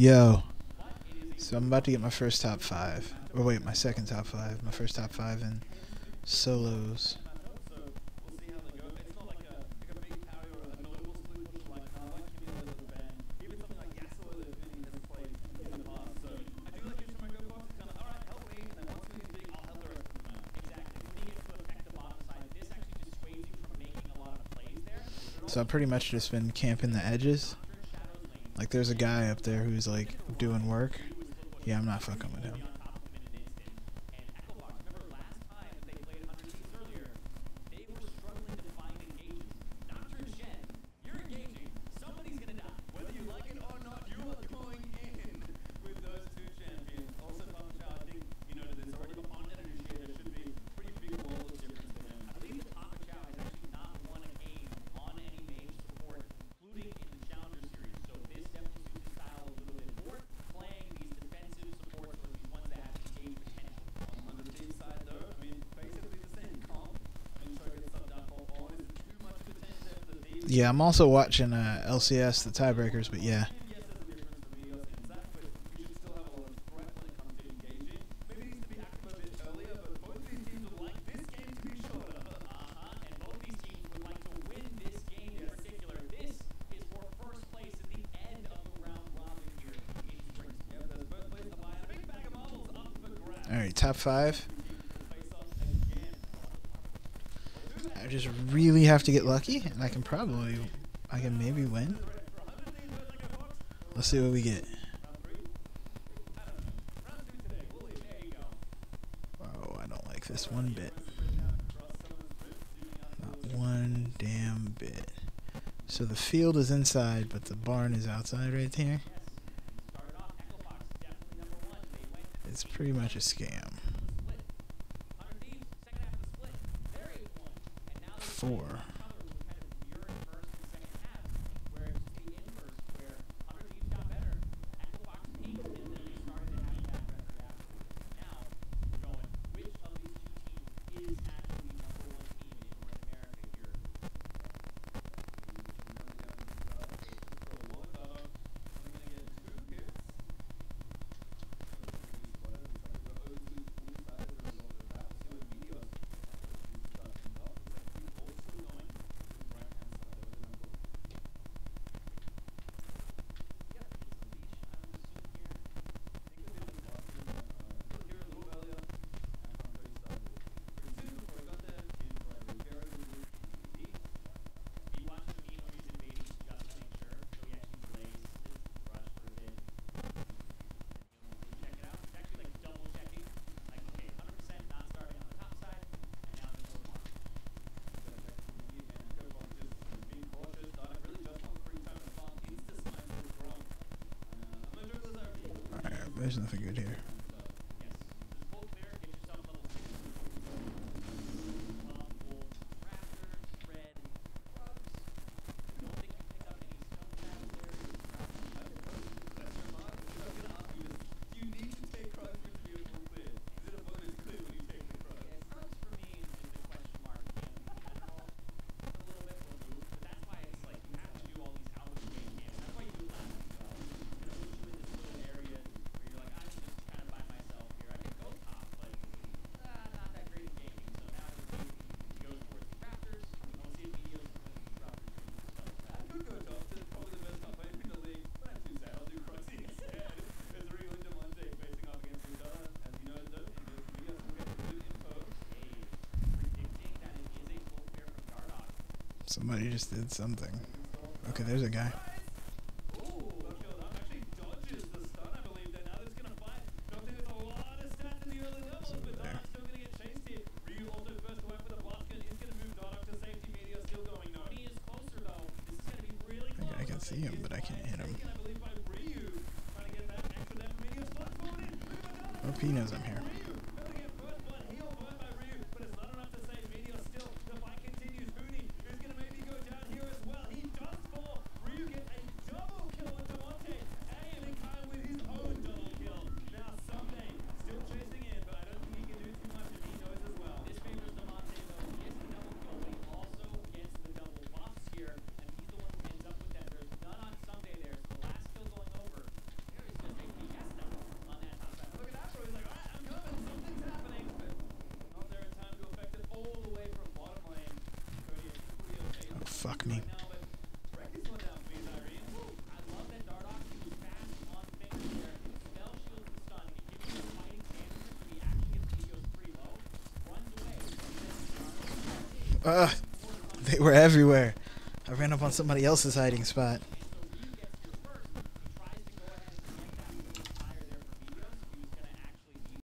Yo. So I'm about to get my first top five. Or wait, my second top five. My first top five in solos. So I've pretty much just been camping the edges. Like there's a guy up there who's like doing work. Yeah, I'm not fucking with him. Yeah, I'm also watching uh, LCS, the tiebreakers, but yeah. All right, top five. Just really have to get lucky, and I can probably, I can maybe win. Let's see what we get. Oh, I don't like this one bit. Not one damn bit. So the field is inside, but the barn is outside right here. It's pretty much a scam. Four. There's nothing good here. Somebody just did something. Okay, there's a guy. I can see him, but I can't hit him. Hope he knows I'm here. Fuck me. Ugh, they were everywhere. I ran up on somebody else's hiding spot.